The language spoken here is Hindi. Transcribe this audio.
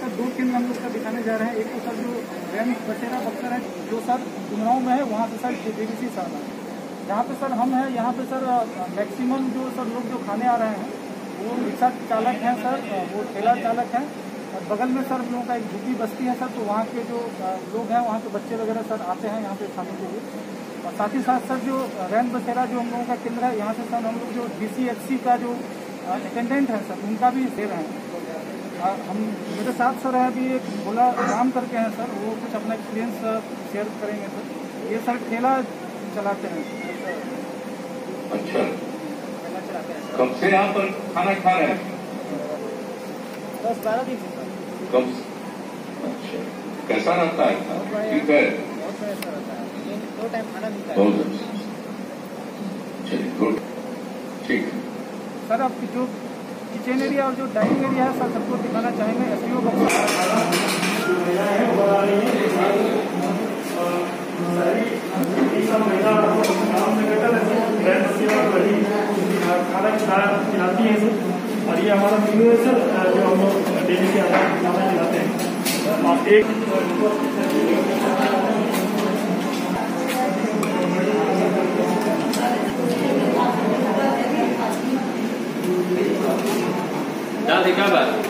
सर, दो तीन लोग सर दिखाने जा रहे हैं। एक तो सर, जो रैम बसेरा बक्सर है, जो सर गुमराव में है, वहाँ पे सर जेबीसी सर है। यहाँ पे सर हम हैं, यहाँ पे सर, मैक्सिमम जो सर लोग जो खाने आ रहे हैं, वो रिक्शा चालक हैं सर, वो ठेला चालक हैं। और बगल में सर लोगों का एक झुकी बस्ती है सर तो वहाँ के जो लोग हैं, वहाँ के बच्चे वगैरह सर आते हैं यहाँ पे खाने के लिए। और साथ ही साथ सर, जो रैन बसेरा जो हम लोगों का केंद्र है, यहाँ से सर हम लोग जो डीसीएचसी का जो अटेंडेंट है सर, उनका भी खेल रहे हैं। हम मेरे साथ सर है अभी एक भोला राम करके हैं सर वो कुछ अपना एक्सपीरियंस शेयर करेंगे सर। ये सर ठेला चलाते हैं। अच्छा। कब से यहाँ पर खाना खा रहे हैं। दस बारह दिन। से कब अच्छा। कैसा रहता है? ठीक है। दो टाइम खाना मिलता है। अच्छा। चलिए ठीक। सर अब जो किचन एरिया और जो डाइनिंग एरिया है सर सबको दिखाना चाहेंगे। एस डी खाना खिलाती है और ये हमारा मेन्यू है सर जो हम लोग डेली के खाना खिलाते हैं। एक Dá de cabra.